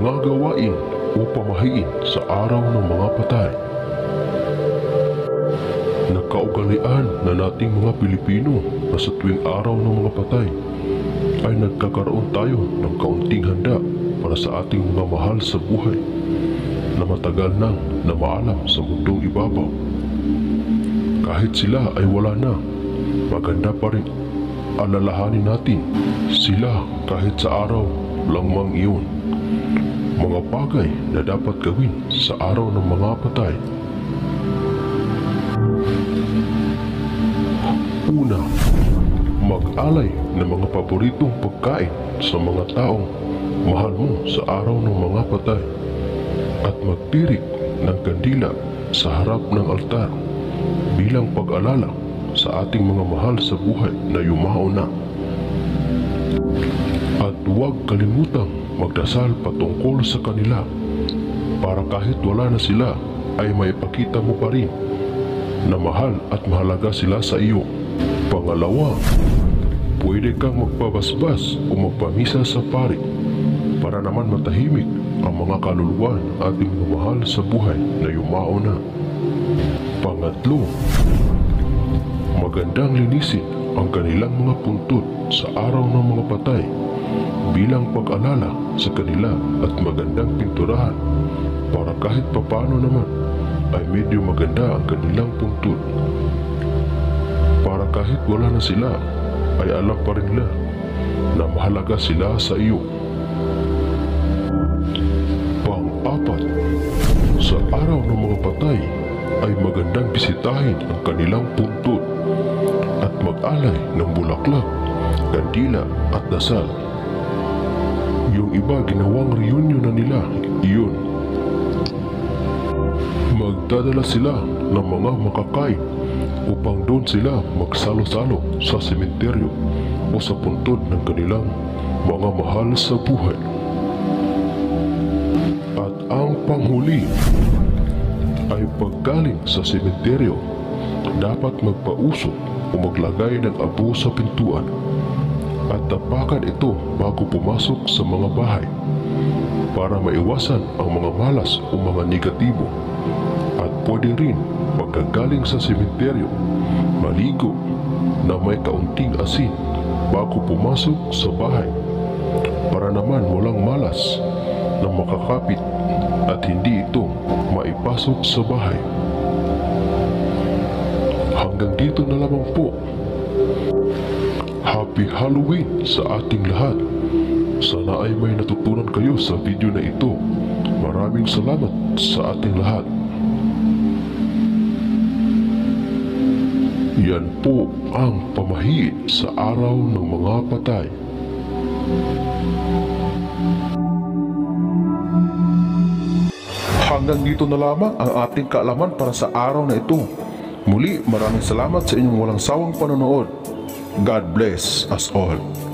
mga gawain o pamahiin sa araw ng mga patay. Nagkaugalian na nating mga Pilipino na sa tuwing araw ng mga patay ay nagkakaroon tayo ng kaunting handa para sa ating mga mahal sa buhay na matagal nang namaalam sa mundong ibabaw. Kahit sila ay wala na, maganda pa rin alalahanin natin sila kahit sa araw lang mang iyon. Mga bagay na dapat gawin sa araw ng mga patay. Una, mag-alay ng mga paboritong pagkain sa mga taong mahal mo sa araw ng mga patay at magtirik ng kandila sa harap ng altar bilang pag-alala sa ating mga mahal sa buhay na yumao na. At huwag kalimutang magdasal patungkol sa kanila para kahit wala na sila ay maipakita mo pa rin na mahal at mahalaga sila sa iyo. Pangalawa, pwede kang magpabasbas o magpamisa sa pari para naman matahimik ang mga kaluluwa ng ating mga mahal sa buhay na yumao na. Pangatlo, magandang linisin ang kanilang mga puntod sa araw ng mga patay bilang pag-alala sa kanila at magandang pinturahan para kahit papano naman ay medyo maganda ang kanilang puntod. Para kahit wala na sila ay alam pa rin nila na mahalaga sila sa iyo. Pang-apat, sa araw ng mga patay ay magandang bisitahin ang kanilang puntod at mag-alay ng bulaklak, kandila at dasal. Yung iba ginawang reunion na nila, iyon. Magdadala sila ng mga makakain upang doon sila magsalo-salo sa sementeryo o sa puntod ng kanilang mga mahal sa buhay. At ang panghuli ay paggaling sa sementeryo, dapat magpausok o maglagay ng abo sa pintuan at tapakan ito bago pumasok sa mga bahay para maiwasan ang mga malas o mga negatibo at pwede rin pagkagaling sa sementeryo maligo na may kaunting asin bago pumasok sa bahay para naman walang malas na makakapit at hindi ito maipasok sa bahay. Hanggang dito na lamang po. Happy Halloween sa ating lahat. Sana ay may natutunan kayo sa video na ito. Maraming salamat sa ating lahat. Yan po ang pamahiin sa araw ng mga patay. Hanggang dito na lamang ang ating kaalaman para sa araw na ito. Muli, maraming salamat sa inyong walang sawang panonood. God bless us all.